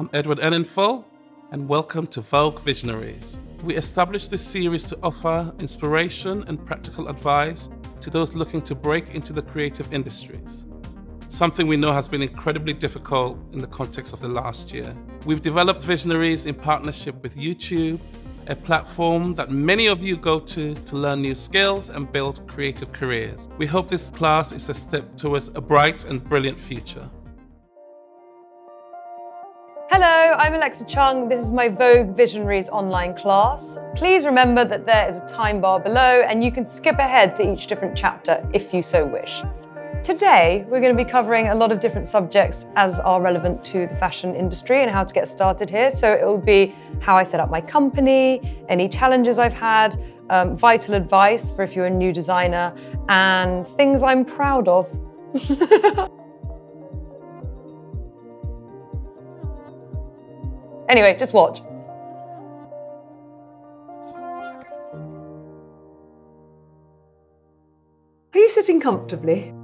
I'm Edward Enninful, and welcome to Vogue Visionaries. We established this series to offer inspiration and practical advice to those looking to break into the creative industries, something we know has been incredibly difficult in the context of the last year. We've developed Visionaries in partnership with YouTube, a platform that many of you go to to learn new skills and build creative careers. We hope this class is a step towards a bright and brilliant future. Hello, I'm Alexa Chung. This is my Vogue Visionaries online class. Please remember that there is a time bar below and you can skip ahead to each different chapter if you so wish. Today, we're going to be covering a lot of different subjects as are relevant to the fashion industry and how to get started here. So it will be how I set up my company, any challenges I've had, um, vital advice for if you're a new designer, and things I'm proud of. Anyway, just watch. Are you sitting comfortably?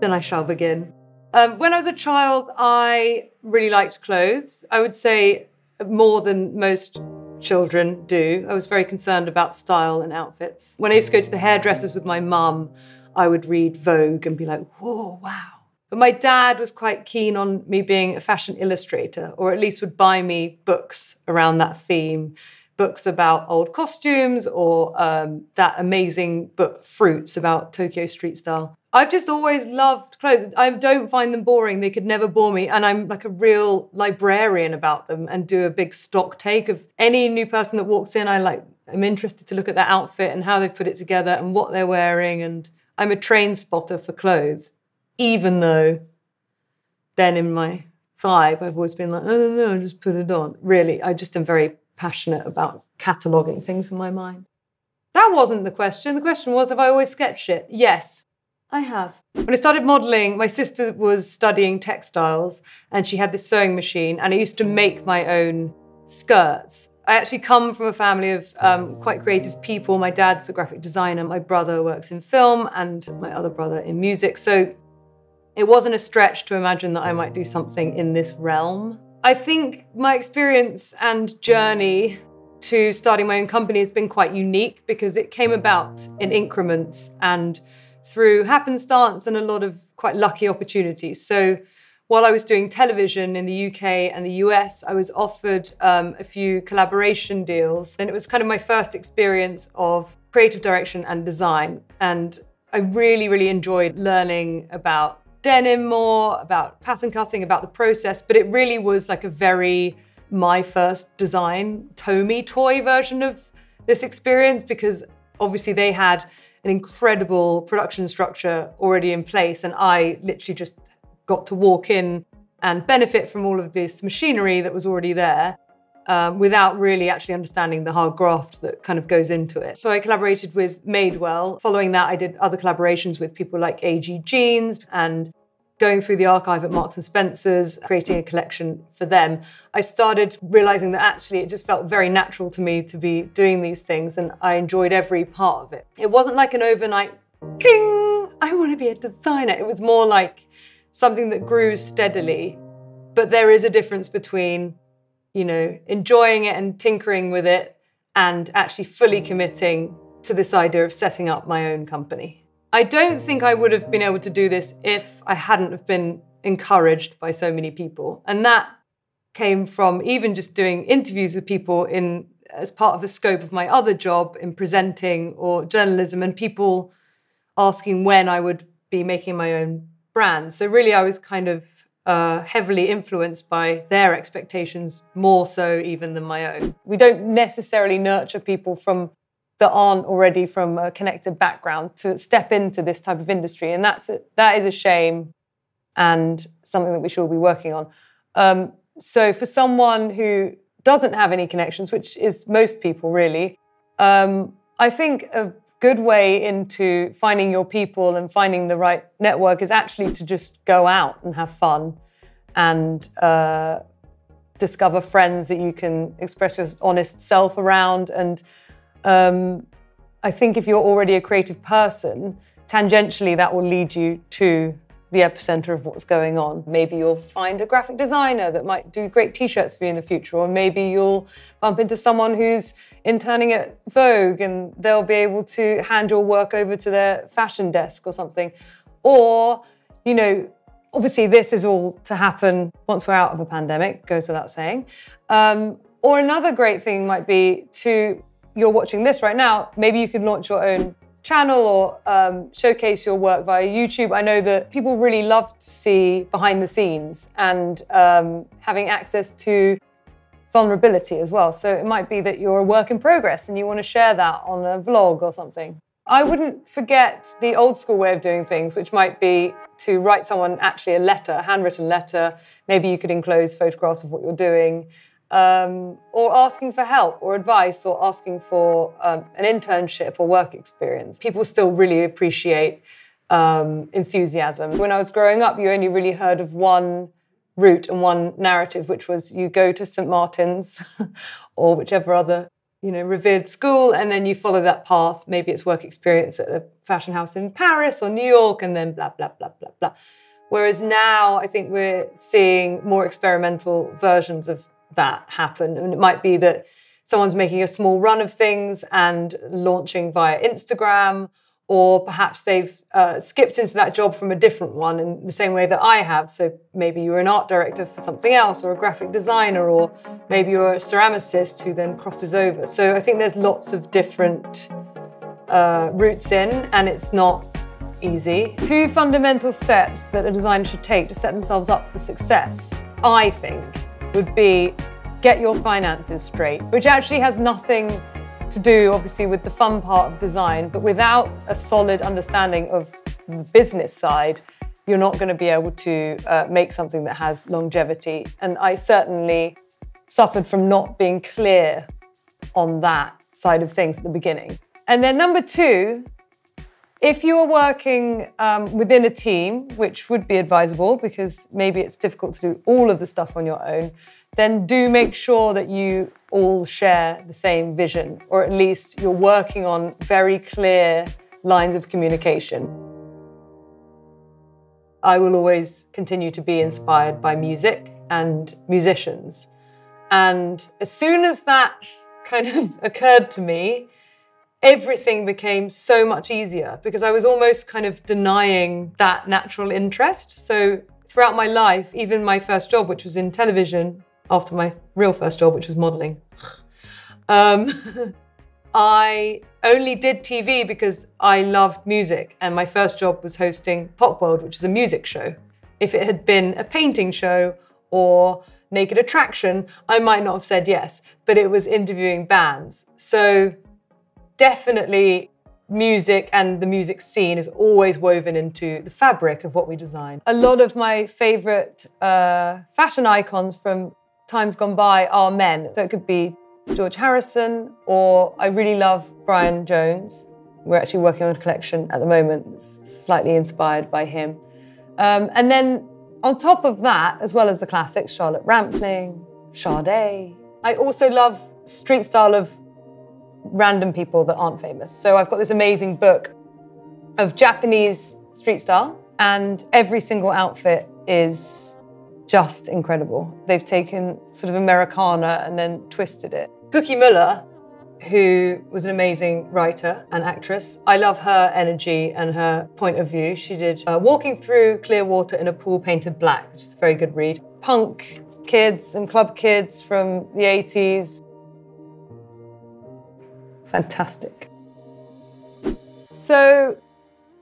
Then I shall begin. Um, when I was a child, I really liked clothes. I would say more than most children do. I was very concerned about style and outfits. When I used to go to the hairdressers with my mum, I would read Vogue and be like, whoa, wow. But my dad was quite keen on me being a fashion illustrator, or at least would buy me books around that theme. Books about old costumes or um, that amazing book fruits about tokyo street style. I've just always loved clothes. I don't find them boring. They could never bore me. And i'm like a real librarian about them and do a big stock take of any new person that walks in. I like i'm interested to look at their outfit and how they've put it together and what they're wearing. And i'm a train spotter for clothes even though then in my vibe i've always been like oh no no just put it on really i just am very passionate about cataloguing things in my mind. That wasn't the question. The question was, have I always sketched it? Yes, I have. When I started modeling, my sister was studying textiles and she had this sewing machine, and I used to make my own skirts. I actually come from a family of um, quite creative people. My dad's a graphic designer, my brother works in film, and my other brother in music. So it wasn't a stretch to imagine that I might do something in this realm. I think my experience and journey to starting my own company has been quite unique because it came about in increments and through happenstance and a lot of quite lucky opportunities. So while I was doing television in the UK and the US, I was offered um, a few collaboration deals. And it was kind of my first experience of creative direction and design. And I really, really enjoyed learning about denim more, about pattern cutting, about the process, but it really was like a very my first design Tomy toy version of this experience because obviously they had an incredible production structure already in place and I literally just got to walk in and benefit from all of this machinery that was already there um, without really actually understanding the hard graft that kind of goes into it. So I collaborated with Madewell. Following that, I did other collaborations with people like AG Jeans and going through the archive at Marks and Spencer's, creating a collection for them. I started realizing that actually it just felt very natural to me to be doing these things and I enjoyed every part of it. It wasn't like an overnight, king, I want to be a designer. It was more like something that grew steadily. But there is a difference between you know, enjoying it and tinkering with it and actually fully committing to this idea of setting up my own company. I don't think I would have been able to do this if I hadn't have been encouraged by so many people. And that came from even just doing interviews with people in as part of the scope of my other job in presenting or journalism and people asking when I would be making my own brand. So really I was kind of uh, heavily influenced by their expectations more so even than my own. We don't necessarily nurture people from that aren't already from a connected background to step into this type of industry, and that's a, that is a shame and something that we should all be working on. Um, so for someone who doesn't have any connections, which is most people really, um, I think a good way into finding your people and finding the right network is actually to just go out and have fun and uh, discover friends that you can express your honest self around. And um, I think if you're already a creative person, tangentially that will lead you to the epicenter of what's going on. Maybe you'll find a graphic designer that might do great t shirts for you in the future, or maybe you'll bump into someone who's interning at Vogue and they'll be able to hand your work over to their fashion desk or something. Or, you know, obviously this is all to happen once we're out of a pandemic, goes without saying. Um, or another great thing might be to, you're watching this right now, maybe you could launch your own channel or um, showcase your work via YouTube. I know that people really love to see behind the scenes and um, having access to vulnerability as well. So it might be that you're a work in progress and you want to share that on a vlog or something. I wouldn't forget the old school way of doing things, which might be to write someone actually a letter, a handwritten letter. Maybe you could enclose photographs of what you're doing, um, or asking for help or advice, or asking for um, an internship or work experience. People still really appreciate um, enthusiasm. When I was growing up, you only really heard of one route and one narrative, which was you go to St. Martin's or whichever other you know revered school, and then you follow that path. Maybe it's work experience at a fashion house in Paris or New York, and then blah blah blah blah blah. Whereas now, I think we're seeing more experimental versions of that happen, and it might be that someone's making a small run of things and launching via Instagram or perhaps they've uh, skipped into that job from a different one in the same way that I have. So maybe you're an art director for something else, or a graphic designer, or maybe you're a ceramicist who then crosses over. So I think there's lots of different uh, routes in, and it's not easy. Two fundamental steps that a designer should take to set themselves up for success, I think, would be get your finances straight, which actually has nothing to do, obviously, with the fun part of design, but without a solid understanding of the business side, you're not going to be able to uh, make something that has longevity. And I certainly suffered from not being clear on that side of things at the beginning. And then number two, if you are working um, within a team, which would be advisable because maybe it's difficult to do all of the stuff on your own, then do make sure that you all share the same vision, or at least you're working on very clear lines of communication. I will always continue to be inspired by music and musicians. And as soon as that kind of occurred to me, everything became so much easier because I was almost kind of denying that natural interest. So throughout my life, even my first job, which was in television, after my real first job, which was modeling. Um, I only did TV because I loved music, and my first job was hosting Popworld, which is a music show. If it had been a painting show or Naked Attraction, I might not have said yes, but it was interviewing bands. So definitely music and the music scene is always woven into the fabric of what we design. A lot of my favorite uh, fashion icons from times gone by are men. That could be George Harrison, or I really love Brian Jones. We're actually working on a collection at the moment slightly inspired by him. Um, and then on top of that, as well as the classics, Charlotte Rampling, Sade, I also love street style of random people that aren't famous. So I've got this amazing book of Japanese street style, and every single outfit is just incredible. They've taken sort of Americana and then twisted it. Cookie Muller, who was an amazing writer and actress. I love her energy and her point of view. She did uh, Walking Through Clear Water in a Pool Painted Black, which is a very good read. Punk kids and club kids from the 80s. Fantastic. So,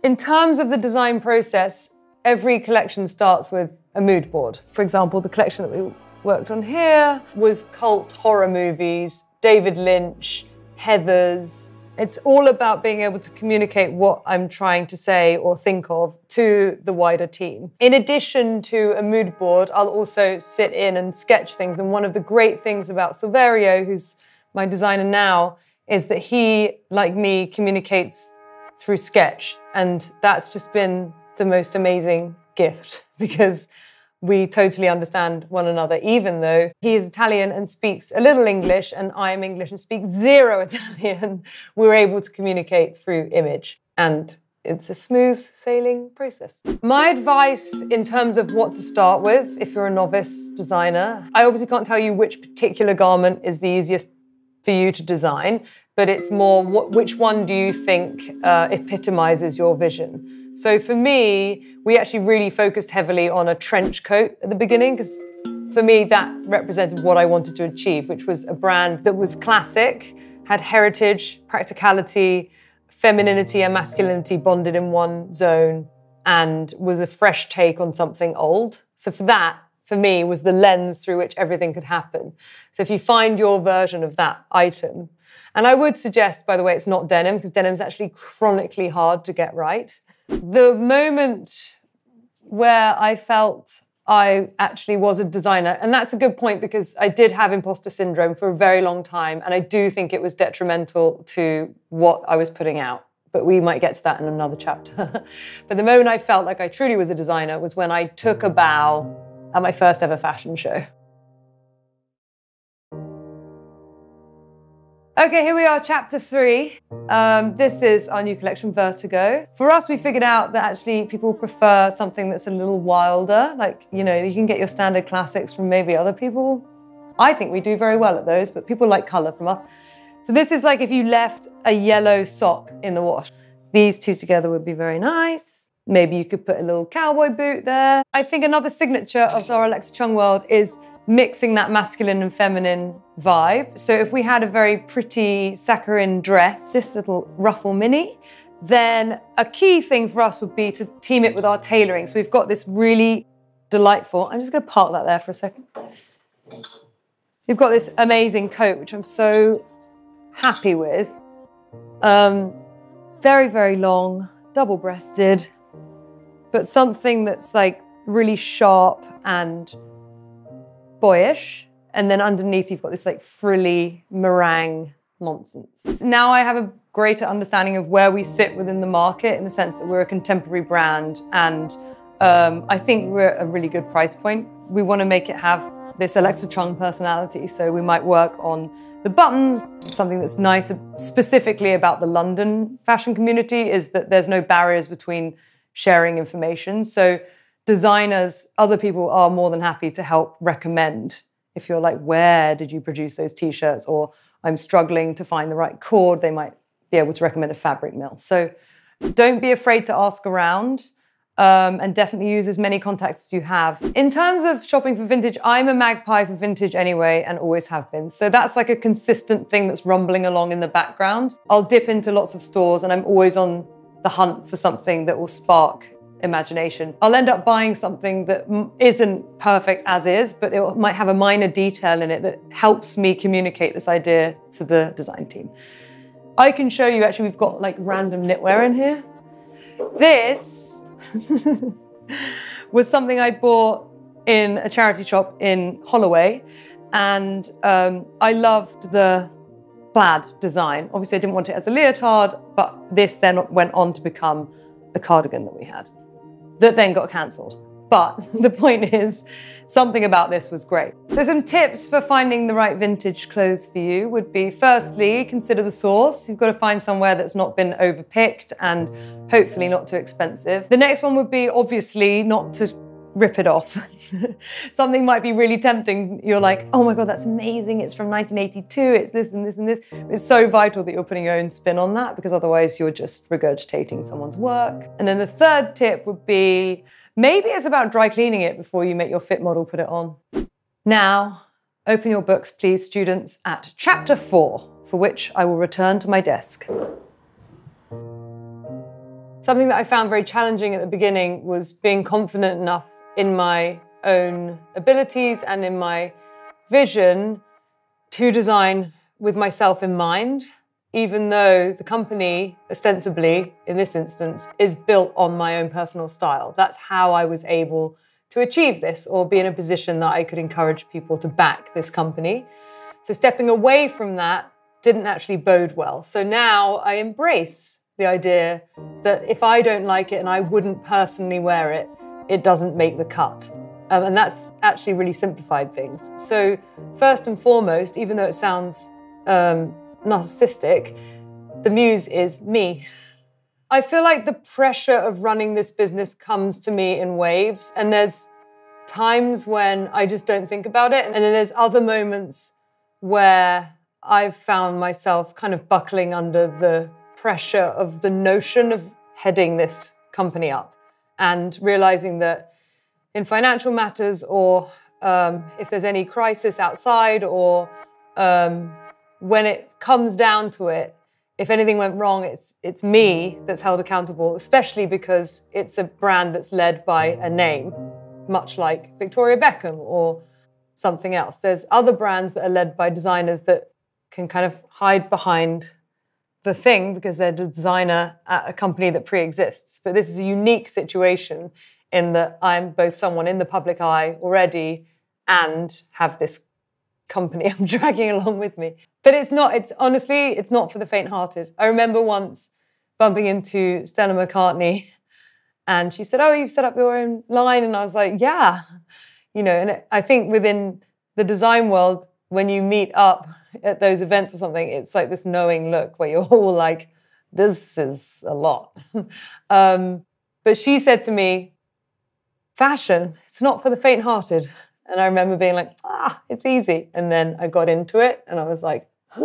in terms of the design process, every collection starts with a mood board. For example, the collection that we worked on here was cult horror movies, David Lynch, Heathers. It's all about being able to communicate what I'm trying to say or think of to the wider team. In addition to a mood board, I'll also sit in and sketch things. And one of the great things about Silverio, who's my designer now, is that he, like me, communicates through sketch. And that's just been the most amazing gift because we totally understand one another, even though he is Italian and speaks a little English and I am English and speak zero Italian. We're able to communicate through image. And it's a smooth sailing process. My advice in terms of what to start with, if you're a novice designer, I obviously can't tell you which particular garment is the easiest for you to design, but it's more what, which one do you think uh, epitomizes your vision? So for me, we actually really focused heavily on a trench coat at the beginning because for me, that represented what I wanted to achieve, which was a brand that was classic, had heritage, practicality, femininity and masculinity bonded in one zone, and was a fresh take on something old. So for that, for me, was the lens through which everything could happen. So if you find your version of that item, and I would suggest, by the way, it's not denim because denim is actually chronically hard to get right. The moment where I felt I actually was a designer. And that's a good point because I did have imposter syndrome for a very long time. And I do think it was detrimental to what I was putting out. But we might get to that in another chapter. but the moment I felt like I truly was a designer was when I took a bow at my first ever fashion show. Okay, here we are, chapter three. Um, this is our new collection, Vertigo. For us, we figured out that actually people prefer something that's a little wilder. Like, you know, you can get your standard classics from maybe other people. I think we do very well at those, but people like color from us. So this is like if you left a yellow sock in the wash. These two together would be very nice. Maybe you could put a little cowboy boot there. I think another signature of our Alexa Chung world is mixing that masculine and feminine vibe. So if we had a very pretty saccharine dress, this little ruffle mini, then a key thing for us would be to team it with our tailoring. So we've got this really delightful, I'm just gonna park that there for a second. We've got this amazing coat, which I'm so happy with. Um, very, very long, double-breasted, but something that's like really sharp and boyish. And then underneath, you've got this like frilly meringue nonsense. Now I have a greater understanding of where we sit within the market in the sense that we're a contemporary brand. And um, I think we're at a really good price point. We want to make it have this Alexa Chung personality. So we might work on the buttons. Something that's nice specifically about the London fashion community is that there's no barriers between sharing information. So designers, other people are more than happy to help recommend. If you're like, where did you produce those t shirts? Or I'm struggling to find the right cord, they might be able to recommend a fabric mill. So don't be afraid to ask around. Um, and definitely use as many contacts as you have. In terms of shopping for vintage, I'm a magpie for vintage anyway and always have been. So that's like a consistent thing that's rumbling along in the background. I'll dip into lots of stores and I'm always on the hunt for something that will spark imagination. I'll end up buying something that isn't perfect as is, but it might have a minor detail in it that helps me communicate this idea to the design team. I can show you, actually, we've got like random knitwear in here. This was something I bought in a charity shop in Holloway. And um, I loved the plaid design. Obviously, I didn't want it as a leotard, but this then went on to become the cardigan that we had that then got cancelled. But the point is, something about this was great. So some tips for finding the right vintage clothes for you would be, firstly, consider the source. You've got to find somewhere that's not been overpicked and hopefully not too expensive. The next one would be, obviously, not to rip it off. Something might be really tempting. You're like, oh my God, that's amazing. It's from 1982. It's this and this and this. It's so vital that you're putting your own spin on that because otherwise you're just regurgitating someone's work. And then the third tip would be maybe it's about dry cleaning it before you make your fit model put it on. Now, open your books, please, students, at chapter four, for which I will return to my desk. Something that I found very challenging at the beginning was being confident enough in my own abilities and in my vision to design with myself in mind, even though the company, ostensibly in this instance, is built on my own personal style. That's how I was able to achieve this or be in a position that I could encourage people to back this company. So stepping away from that didn't actually bode well. So now I embrace the idea that if I don't like it and I wouldn't personally wear it, it doesn't make the cut. Um, and that's actually really simplified things. So, first and foremost, even though it sounds um, narcissistic, the muse is me. I feel like the pressure of running this business comes to me in waves, and there's times when I just don't think about it, and then there's other moments where I've found myself kind of buckling under the pressure of the notion of heading this company up and realizing that in financial matters or um, if there's any crisis outside or um, when it comes down to it, if anything went wrong, it's it's me that's held accountable, especially because it's a brand that's led by a name, much like Victoria Beckham or something else. There's other brands that are led by designers that can kind of hide behind the thing because they're the designer at a company that pre-exists. But this is a unique situation in that I'm both someone in the public eye already and have this company I'm dragging along with me. But it's not, it's honestly, it's not for the faint hearted. I remember once bumping into Stella McCartney and she said, Oh, you've set up your own line. And I was like, Yeah. You know, and I think within the design world, when you meet up at those events or something, it's like this knowing look where you're all like, This is a lot. um, but she said to me, Fashion, it's not for the faint hearted. And I remember being like, ah, it's easy. And then I got into it and I was like,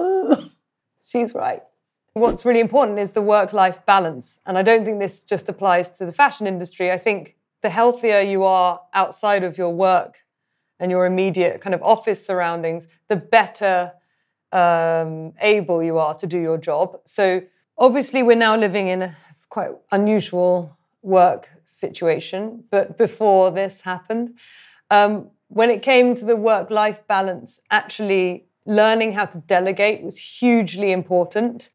she's right. What's really important is the work life balance. And I don't think this just applies to the fashion industry. I think the healthier you are outside of your work and your immediate kind of office surroundings, the better um, able you are to do your job. So obviously, we're now living in a quite unusual work situation. But before this happened, um, when it came to the work life balance, actually learning how to delegate was hugely important.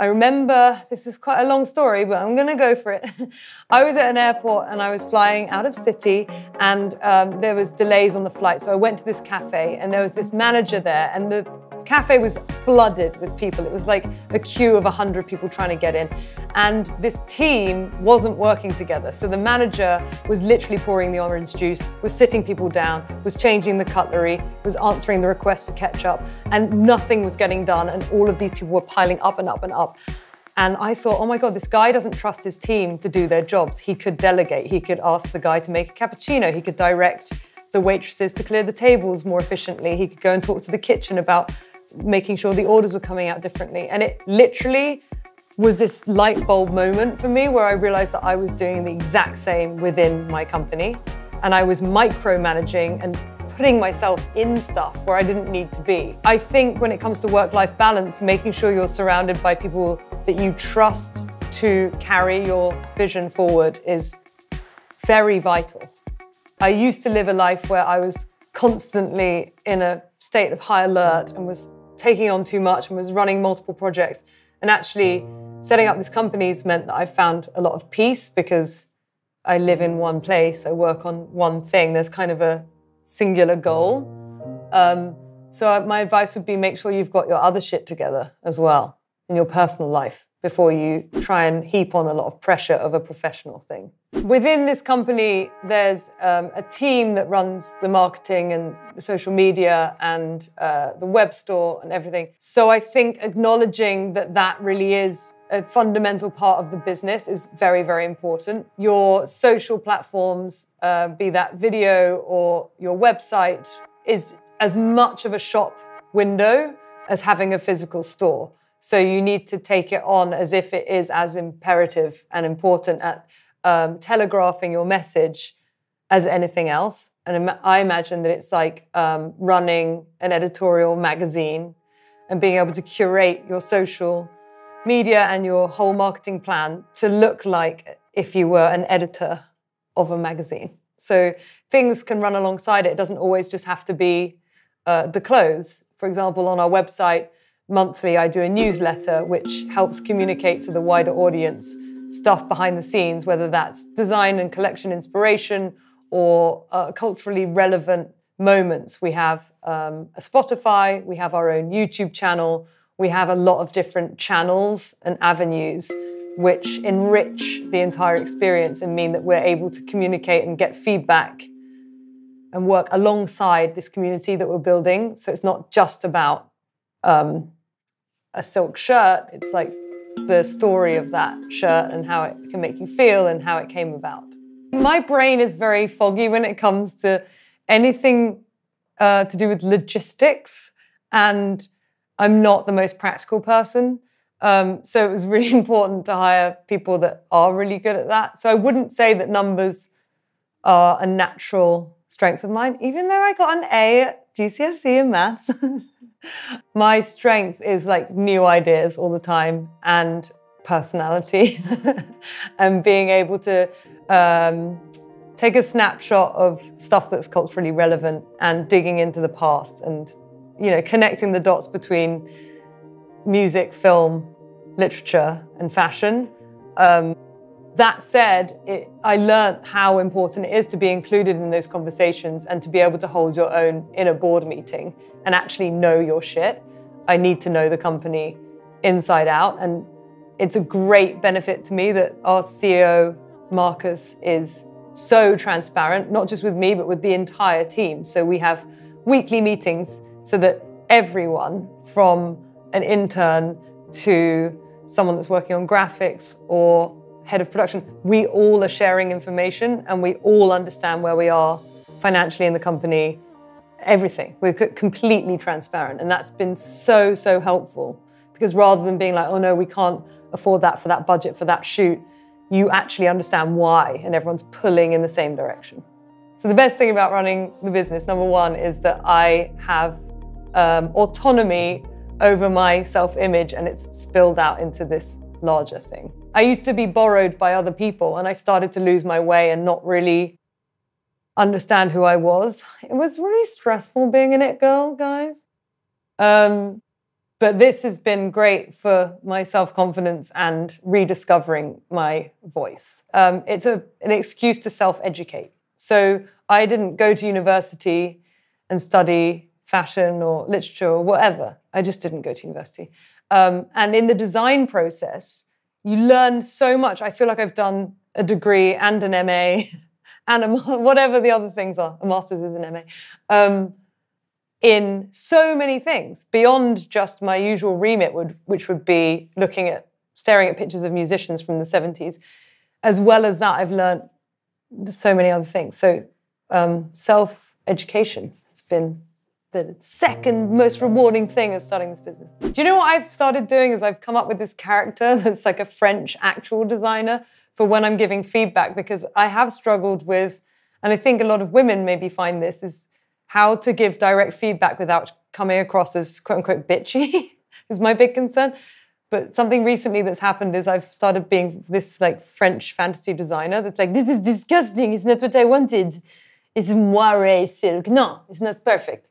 I remember, this is quite a long story, but I'm going to go for it. I was at an airport and I was flying out of city and um, there was delays on the flight. So I went to this cafe and there was this manager there and the cafe was flooded with people. It was like a queue of 100 people trying to get in. And this team wasn't working together. So the manager was literally pouring the orange juice, was sitting people down, was changing the cutlery, was answering the request for ketchup, and nothing was getting done. And all of these people were piling up and up and up. And I thought, oh my God, this guy doesn't trust his team to do their jobs. He could delegate. He could ask the guy to make a cappuccino. He could direct the waitresses to clear the tables more efficiently. He could go and talk to the kitchen about making sure the orders were coming out differently. And it literally was this light bulb moment for me where I realized that I was doing the exact same within my company. And I was micromanaging and putting myself in stuff where I didn't need to be. I think when it comes to work life balance, making sure you're surrounded by people that you trust to carry your vision forward is very vital. I used to live a life where I was constantly in a state of high alert and was taking on too much and was running multiple projects. And actually, setting up these companies meant that I found a lot of peace because I live in one place, I work on one thing. There's kind of a singular goal. Um, so, my advice would be make sure you've got your other shit together as well in your personal life before you try and heap on a lot of pressure of a professional thing. Within this company, there's um, a team that runs the marketing and the social media and uh, the web store and everything. So I think acknowledging that that really is a fundamental part of the business is very, very important. Your social platforms, uh, be that video or your website, is as much of a shop window as having a physical store. So you need to take it on as if it is as imperative and important at um, telegraphing your message as anything else. And I imagine that it's like um, running an editorial magazine and being able to curate your social media and your whole marketing plan to look like if you were an editor of a magazine. So things can run alongside it. It doesn't always just have to be uh, the clothes. For example, on our website, monthly, I do a newsletter which helps communicate to the wider audience stuff behind the scenes, whether that's design and collection inspiration or uh, culturally relevant moments. We have um, a Spotify, we have our own YouTube channel, we have a lot of different channels and avenues which enrich the entire experience and mean that we're able to communicate and get feedback and work alongside this community that we're building. So it's not just about um, a silk shirt. It's like the story of that shirt and how it can make you feel and how it came about. My brain is very foggy when it comes to anything uh, to do with logistics, and I'm not the most practical person. Um, so it was really important to hire people that are really good at that. So I wouldn't say that numbers are a natural strength of mine, even though I got an A at GCSE in maths. My strength is like new ideas all the time and personality and being able to um, take a snapshot of stuff that's culturally relevant and digging into the past and you know connecting the dots between music, film, literature, and fashion. Um, that said, it, I learned how important it is to be included in those conversations and to be able to hold your own in a board meeting and actually know your shit. I need to know the company inside out. And it's a great benefit to me that our CEO, Marcus, is so transparent, not just with me, but with the entire team. So we have weekly meetings so that everyone from an intern to someone that's working on graphics or head of production, we all are sharing information and we all understand where we are financially in the company, everything. We're completely transparent. And that's been so, so helpful because rather than being like, oh no, we can't afford that for that budget, for that shoot, you actually understand why and everyone's pulling in the same direction. So the best thing about running the business, number one, is that I have um, autonomy over my self-image and it's spilled out into this larger thing. I used to be borrowed by other people and I started to lose my way and not really understand who I was. It was really stressful being an it girl, guys. Um, but this has been great for my self confidence and rediscovering my voice. Um, it's a, an excuse to self educate. So I didn't go to university and study fashion or literature or whatever. I just didn't go to university. Um, and in the design process, you learn so much. I feel like I've done a degree and an MA and a, whatever the other things are. A master's is an MA. Um, in so many things beyond just my usual remit, would, which would be looking at, staring at pictures of musicians from the 70s. As well as that, I've learned so many other things. So um, self education has been the second most rewarding thing of starting this business. Do you know what I've started doing is I've come up with this character that's like a French actual designer for when I'm giving feedback because I have struggled with, and I think a lot of women maybe find this, is how to give direct feedback without coming across as quote unquote bitchy is my big concern. But something recently that's happened is I've started being this like French fantasy designer that's like, this is disgusting, it's not what I wanted. It's moire silk. No, it's not perfect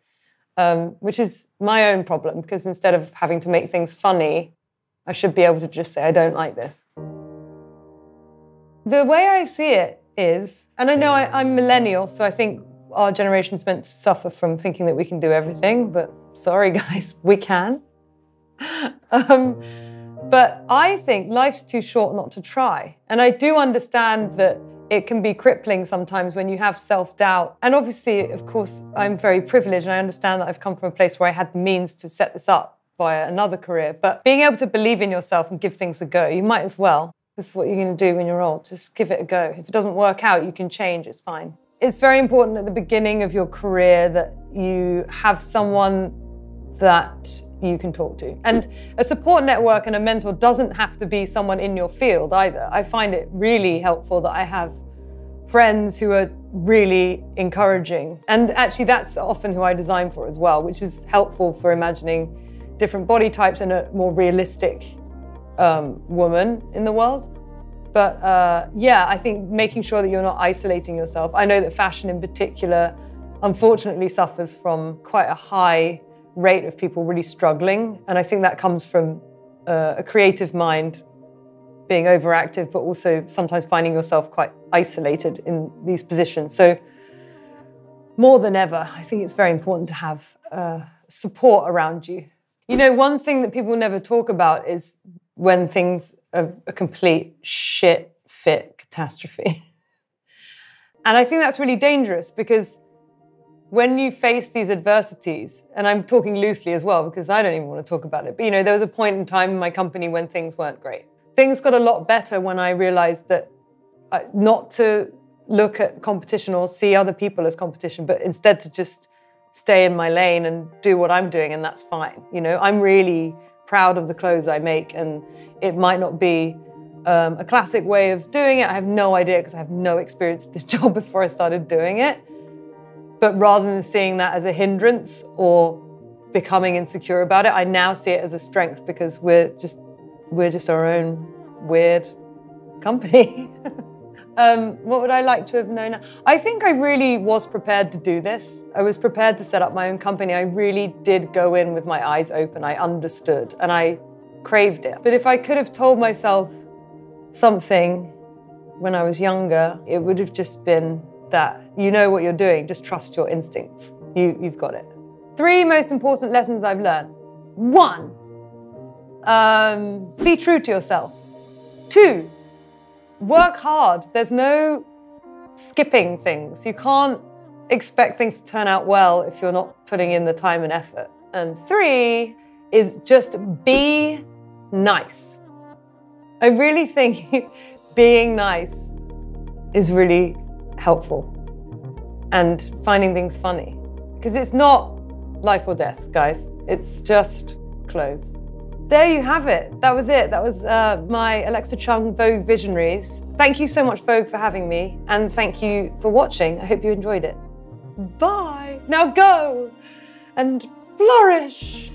um, which is my own problem because instead of having to make things funny, I should be able to just say, I don't like this. The way I see it is, and I know I, am millennial, so I think our generation's meant to suffer from thinking that we can do everything, but sorry, guys, we can. um, but I think life's too short not to try. And I do understand that it can be crippling sometimes when you have self doubt. And obviously, of course, I'm very privileged and I understand that I've come from a place where I had the means to set this up via another career. But being able to believe in yourself and give things a go, you might as well. This is what you're going to do when you're old. Just give it a go. If it doesn't work out, you can change, it's fine. It's very important at the beginning of your career that you have someone that you can talk to. And a support network and a mentor doesn't have to be someone in your field either. I find it really helpful that I have friends who are really encouraging. And actually, that's often who I design for as well, which is helpful for imagining different body types and a more realistic um, woman in the world. But uh, yeah, I think making sure that you're not isolating yourself. I know that fashion in particular, unfortunately, suffers from quite a high rate of people really struggling. And I think that comes from uh, a creative mind being overactive, but also sometimes finding yourself quite isolated in these positions. So, more than ever, I think it's very important to have uh, support around you. You know, one thing that people never talk about is when things are a complete shit fit catastrophe. and I think that's really dangerous because when you face these adversities, and I'm talking loosely as well because I don't even want to talk about it, but you know, there was a point in time in my company when things weren't great. Things got a lot better when I realized that uh, not to look at competition or see other people as competition, but instead to just stay in my lane and do what I'm doing, and that's fine. You know, I'm really proud of the clothes I make, and it might not be um, a classic way of doing it. I have no idea because I have no experience of this job before I started doing it. But rather than seeing that as a hindrance or becoming insecure about it, I now see it as a strength because we're just we're just our own weird company. um, what would I like to have known? I think I really was prepared to do this. I was prepared to set up my own company. I really did go in with my eyes open. I understood and I craved it. But if I could have told myself something when I was younger, it would have just been that you know what you're doing, just trust your instincts. You, you've got it. Three most important lessons I've learned. One, um, be true to yourself. Two, work hard. There's no skipping things. You can't expect things to turn out well if you're not putting in the time and effort. And three is just be nice. I really think being nice is really helpful and finding things funny because it's not life or death, guys. It's just clothes. There you have it. That was it. That was uh, my Alexa Chung Vogue Visionaries. Thank you so much, Vogue, for having me. And thank you for watching. I hope you enjoyed it. Bye. Now go and flourish.